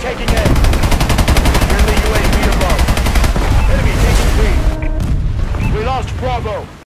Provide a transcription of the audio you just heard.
taking A. Friendly UAV above. Enemy taking B. We lost Bravo.